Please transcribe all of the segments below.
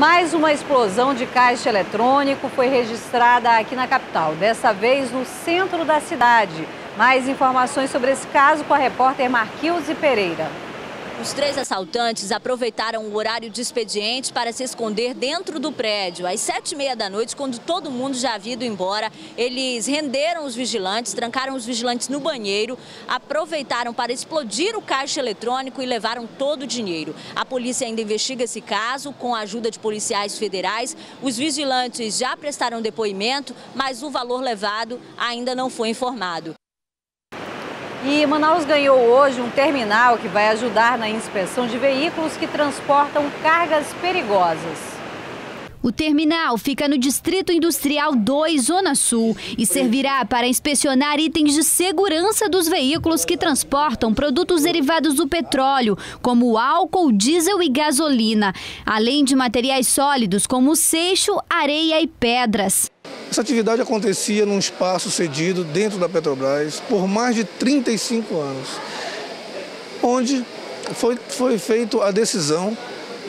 Mais uma explosão de caixa eletrônico foi registrada aqui na capital, dessa vez no centro da cidade. Mais informações sobre esse caso com a repórter Marquilze Pereira. Os três assaltantes aproveitaram o horário de expediente para se esconder dentro do prédio. Às sete e meia da noite, quando todo mundo já havia ido embora, eles renderam os vigilantes, trancaram os vigilantes no banheiro, aproveitaram para explodir o caixa eletrônico e levaram todo o dinheiro. A polícia ainda investiga esse caso com a ajuda de policiais federais. Os vigilantes já prestaram depoimento, mas o valor levado ainda não foi informado. E Manaus ganhou hoje um terminal que vai ajudar na inspeção de veículos que transportam cargas perigosas. O terminal fica no Distrito Industrial 2, Zona Sul, e servirá para inspecionar itens de segurança dos veículos que transportam produtos derivados do petróleo, como álcool, diesel e gasolina, além de materiais sólidos como seixo, areia e pedras. Essa atividade acontecia num espaço cedido dentro da Petrobras por mais de 35 anos, onde foi, foi feita a decisão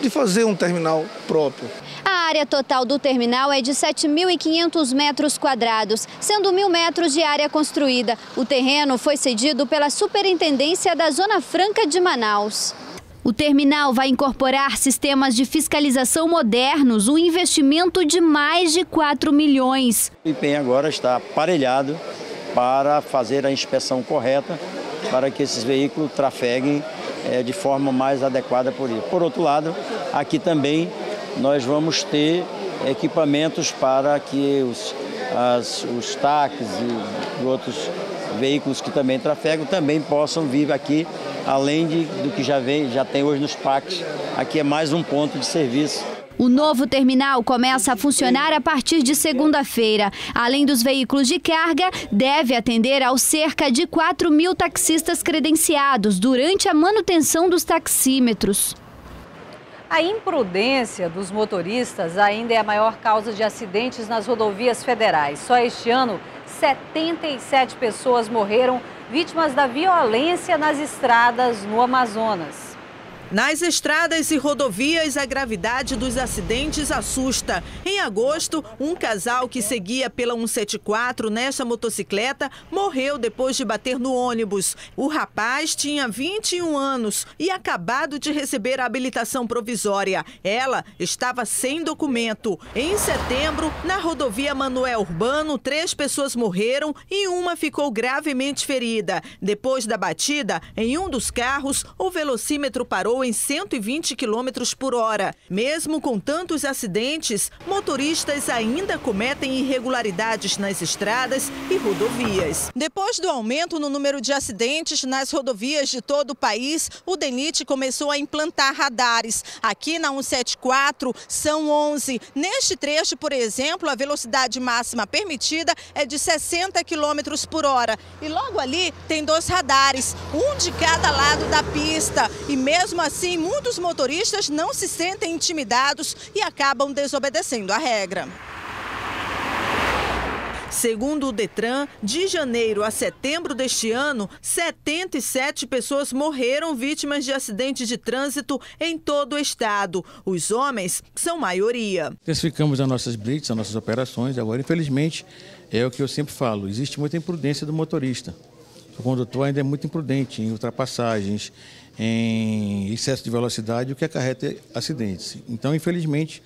de fazer um terminal próprio. A área total do terminal é de 7.500 metros quadrados, sendo mil metros de área construída. O terreno foi cedido pela Superintendência da Zona Franca de Manaus. O terminal vai incorporar sistemas de fiscalização modernos, um investimento de mais de 4 milhões. O IPEM agora está aparelhado para fazer a inspeção correta para que esses veículos trafeguem é, de forma mais adequada por isso. Por outro lado, aqui também nós vamos ter equipamentos para que os, as, os táxis e outros veículos que também trafegam também possam vir aqui, além de, do que já, vem, já tem hoje nos parques. Aqui é mais um ponto de serviço. O novo terminal começa a funcionar a partir de segunda-feira. Além dos veículos de carga, deve atender aos cerca de 4 mil taxistas credenciados durante a manutenção dos taxímetros. A imprudência dos motoristas ainda é a maior causa de acidentes nas rodovias federais. Só este ano, 77 pessoas morreram vítimas da violência nas estradas no Amazonas. Nas estradas e rodovias, a gravidade dos acidentes assusta. Em agosto, um casal que seguia pela 174 nesta motocicleta morreu depois de bater no ônibus. O rapaz tinha 21 anos e acabado de receber a habilitação provisória. Ela estava sem documento. Em setembro, na rodovia Manuel Urbano, três pessoas morreram e uma ficou gravemente ferida. Depois da batida, em um dos carros, o velocímetro parou em 120 km por hora. Mesmo com tantos acidentes, motoristas ainda cometem irregularidades nas estradas e rodovias. Depois do aumento no número de acidentes nas rodovias de todo o país, o DENIT começou a implantar radares. Aqui na 174 são 11. Neste trecho, por exemplo, a velocidade máxima permitida é de 60 km por hora. E logo ali tem dois radares, um de cada lado da pista. E mesmo assim, assim, muitos motoristas não se sentem intimidados e acabam desobedecendo a regra. Segundo o Detran, de janeiro a setembro deste ano, 77 pessoas morreram vítimas de acidentes de trânsito em todo o estado. Os homens são maioria. Intensificamos as nossas blitz, as nossas operações. Agora, infelizmente, é o que eu sempre falo: existe muita imprudência do motorista. O condutor ainda é muito imprudente em ultrapassagens, em excesso de velocidade, o que acarreta acidentes. Então, infelizmente,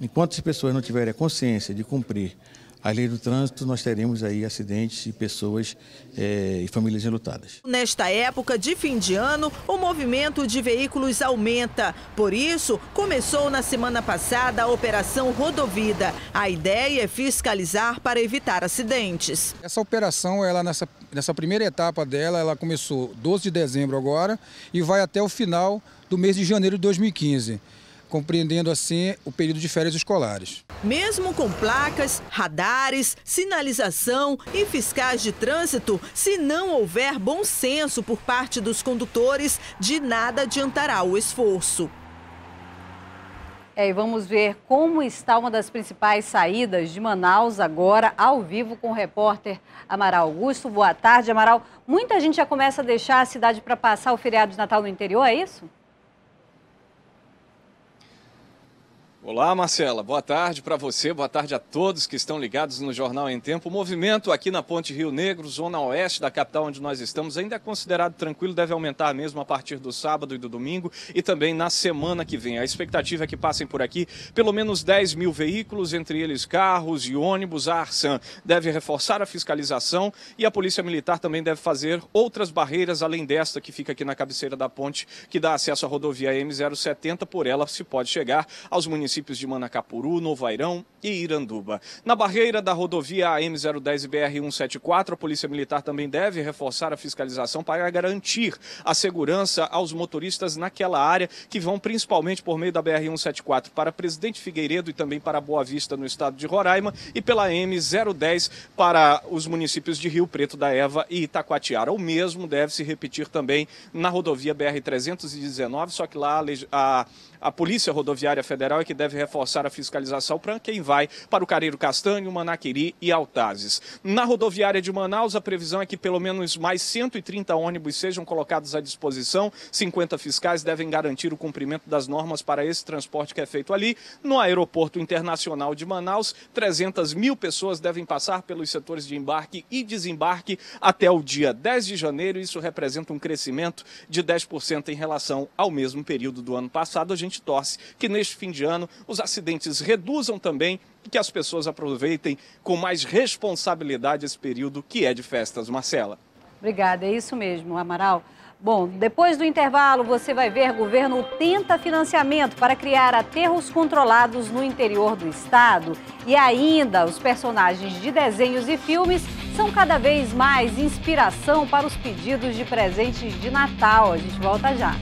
enquanto as pessoas não tiverem a consciência de cumprir a lei do trânsito, nós teremos aí acidentes e pessoas é, e famílias enlutadas. Nesta época de fim de ano, o movimento de veículos aumenta. Por isso, começou na semana passada a Operação Rodovida. A ideia é fiscalizar para evitar acidentes. Essa operação, ela nessa, nessa primeira etapa dela, ela começou 12 de dezembro agora e vai até o final do mês de janeiro de 2015 compreendendo assim o período de férias escolares. Mesmo com placas, radares, sinalização e fiscais de trânsito, se não houver bom senso por parte dos condutores, de nada adiantará o esforço. É, e vamos ver como está uma das principais saídas de Manaus agora, ao vivo, com o repórter Amaral Augusto. Boa tarde, Amaral. Muita gente já começa a deixar a cidade para passar o feriado de Natal no interior, é isso? Olá, Marcela. Boa tarde para você, boa tarde a todos que estão ligados no Jornal em Tempo. O movimento aqui na Ponte Rio Negro, zona oeste da capital onde nós estamos, ainda é considerado tranquilo, deve aumentar mesmo a partir do sábado e do domingo e também na semana que vem. A expectativa é que passem por aqui pelo menos 10 mil veículos, entre eles carros e ônibus. A Arsan deve reforçar a fiscalização e a Polícia Militar também deve fazer outras barreiras, além desta que fica aqui na cabeceira da ponte, que dá acesso à rodovia M070. Por ela se pode chegar aos municípios municípios de Manacapuru, Novo Airão e Iranduba. Na barreira da rodovia AM010 e BR-174, a Polícia Militar também deve reforçar a fiscalização para garantir a segurança aos motoristas naquela área que vão principalmente por meio da BR-174 para Presidente Figueiredo e também para Boa Vista no estado de Roraima e pela M010 para os municípios de Rio Preto da Eva e Itacoatiara. O mesmo deve se repetir também na rodovia BR-319, só que lá a, a Polícia Rodoviária Federal é que deve reforçar a fiscalização para quem vai para o Careiro Castanho, Manaquiri e Altazes. Na rodoviária de Manaus, a previsão é que pelo menos mais 130 ônibus sejam colocados à disposição. 50 fiscais devem garantir o cumprimento das normas para esse transporte que é feito ali. No Aeroporto Internacional de Manaus, 300 mil pessoas devem passar pelos setores de embarque e desembarque até o dia 10 de janeiro. Isso representa um crescimento de 10% em relação ao mesmo período do ano passado. A gente torce que neste fim de ano os acidentes reduzam também e que as pessoas aproveitem com mais responsabilidade esse período que é de festas. Marcela. Obrigada, é isso mesmo, Amaral. Bom, depois do intervalo, você vai ver governo tenta financiamento para criar aterros controlados no interior do estado. E ainda, os personagens de desenhos e filmes são cada vez mais inspiração para os pedidos de presentes de Natal. A gente volta já.